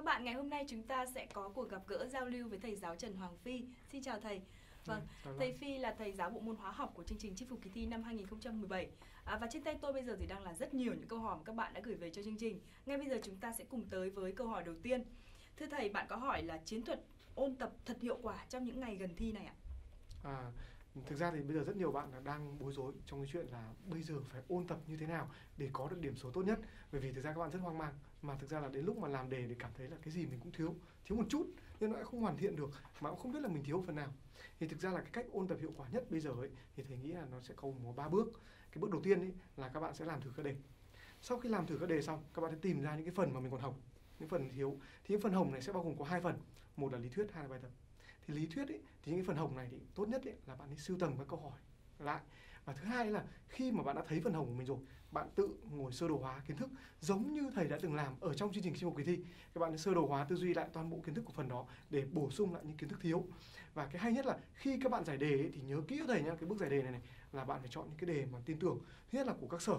bạn, ngày hôm nay chúng ta sẽ có cuộc gặp gỡ giao lưu với thầy giáo Trần Hoàng Phi. Xin chào thầy. Vâng, ừ, thầy Phi là thầy giáo bộ môn hóa học của chương trình chinh phục kỳ thi năm 2017. À, và trên tay tôi bây giờ thì đang là rất nhiều những câu hỏi mà các bạn đã gửi về cho chương trình. Ngay bây giờ chúng ta sẽ cùng tới với câu hỏi đầu tiên. Thưa thầy, bạn có hỏi là chiến thuật ôn tập thật hiệu quả trong những ngày gần thi này ạ? À, thực ra thì bây giờ rất nhiều bạn đang bối rối trong cái chuyện là bây giờ phải ôn tập như thế nào để có được điểm số tốt nhất. Bởi vì thực ra các bạn rất hoang mang, mà thực ra là đến lúc mà làm đề thì cảm thấy là cái gì mình cũng thiếu thiếu một chút, nhưng nó lại không hoàn thiện được, mà cũng không biết là mình thiếu phần nào. Thì thực ra là cái cách ôn tập hiệu quả nhất bây giờ ấy, thì thầy nghĩ là nó sẽ có một ba bước. Cái bước đầu tiên ấy là các bạn sẽ làm thử các đề. Sau khi làm thử các đề xong, các bạn sẽ tìm ra những cái phần mà mình còn học, những phần thiếu. Thì những phần hồng này sẽ bao gồm có hai phần, một là lý thuyết, hai là bài tập thì lý thuyết ấy, thì những cái phần hồng này thì tốt nhất ấy, là bạn nên sưu tầm các câu hỏi lại. Và thứ hai là khi mà bạn đã thấy phần hồng của mình rồi bạn tự ngồi sơ đồ hóa kiến thức giống như thầy đã từng làm ở trong chương trình chuyên mục kỳ thi. Các bạn sơ đồ hóa tư duy lại toàn bộ kiến thức của phần đó để bổ sung lại những kiến thức thiếu. Và cái hay nhất là khi các bạn giải đề ấy, thì nhớ kỹ thầy nhá cái bước giải đề này này là bạn phải chọn những cái đề mà tin tưởng thứ nhất là của các sở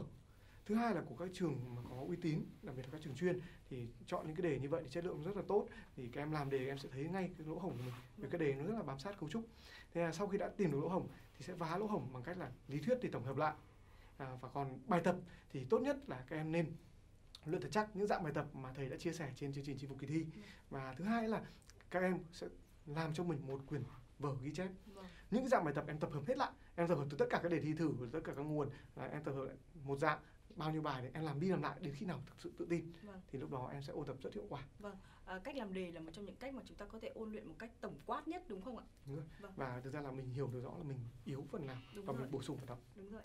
thứ hai là của các trường mà có uy tín đặc biệt là các trường chuyên thì chọn những cái đề như vậy thì chất lượng rất là tốt. Thì các em làm đề em sẽ thấy ngay cái lỗ hổng của mình vì cái đề nó rất là bám sát cấu trúc. Thế là sau khi đã tìm được lỗ hổng thì sẽ vá lỗ hổng bằng cách là lý thuyết thì tổng hợp lại. À, và còn bài tập thì tốt nhất là các em nên luyện thật chắc những dạng bài tập mà thầy đã chia sẻ trên chương trình chinh phục kỳ thi. Và thứ hai là các em sẽ làm cho mình một quyển vở ghi chép. Vâng. những dạng bài tập em tập hợp hết lại em tập hợp từ tất cả các đề thi thử từ tất cả các nguồn là em tập hợp lại một dạng bao nhiêu bài đấy em làm đi làm lại đến khi nào thực sự tự tin vâng. thì lúc đó em sẽ ôn tập rất hiệu quả. Vâng. À, cách làm đề là một trong những cách mà chúng ta có thể ôn luyện một cách tổng quát nhất đúng không ạ? Đúng rồi. Vâng. và thực ra là mình hiểu được rõ là mình yếu phần nào đúng và rồi. mình bổ sung vào đó đúng rồi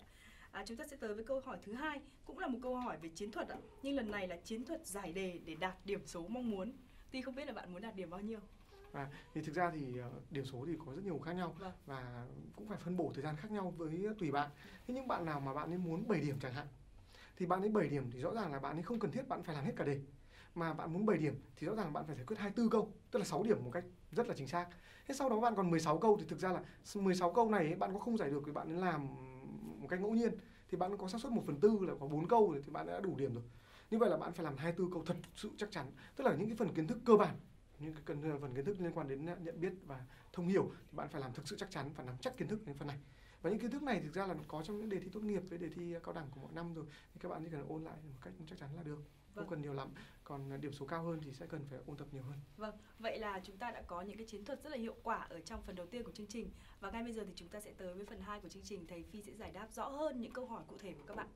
À, chúng ta sẽ tới với câu hỏi thứ hai cũng là một câu hỏi về chiến thuật ạ. Nhưng lần này là chiến thuật giải đề để đạt điểm số mong muốn. Tuy không biết là bạn muốn đạt điểm bao nhiêu. Và thì thực ra thì uh, điểm số thì có rất nhiều khác nhau vâng. và cũng phải phân bổ thời gian khác nhau với tùy bạn. Thế nhưng bạn nào mà bạn ấy muốn 7 điểm chẳng hạn thì bạn ấy 7 điểm thì rõ ràng là bạn ấy không cần thiết bạn phải làm hết cả đề. Mà bạn muốn 7 điểm thì rõ ràng bạn phải giải quyết 24 câu tức là 6 điểm một cách rất là chính xác. Thế sau đó bạn còn 16 câu thì thực ra là 16 câu này ấy, bạn có không giải được thì bạn ấy làm một cách ngẫu nhiên. Thì bạn có xác suất 1 phần tư là có 4 câu thì bạn đã đủ điểm rồi. Như vậy là bạn phải làm 24 câu thật sự chắc chắn. Tức là những cái phần kiến thức cơ bản những cái cần phần kiến thức liên quan đến nhận biết và thông hiểu thì bạn phải làm thực sự chắc chắn và nắm chắc kiến thức đến phần này và những kiến thức này thực ra là có trong những đề thi tốt nghiệp với đề thi cao đẳng của mọi năm rồi. Thì các bạn chỉ cần ôn lại một cách chắc chắn là được. Vâng. không cần nhiều lắm. Còn điểm số cao hơn thì sẽ cần phải ôn tập nhiều hơn. Vâng. Vậy là chúng ta đã có những cái chiến thuật rất là hiệu quả ở trong phần đầu tiên của chương trình. Và ngay bây giờ thì chúng ta sẽ tới với phần 2 của chương trình. Thầy phi sẽ giải đáp rõ hơn những câu hỏi cụ thể của các bạn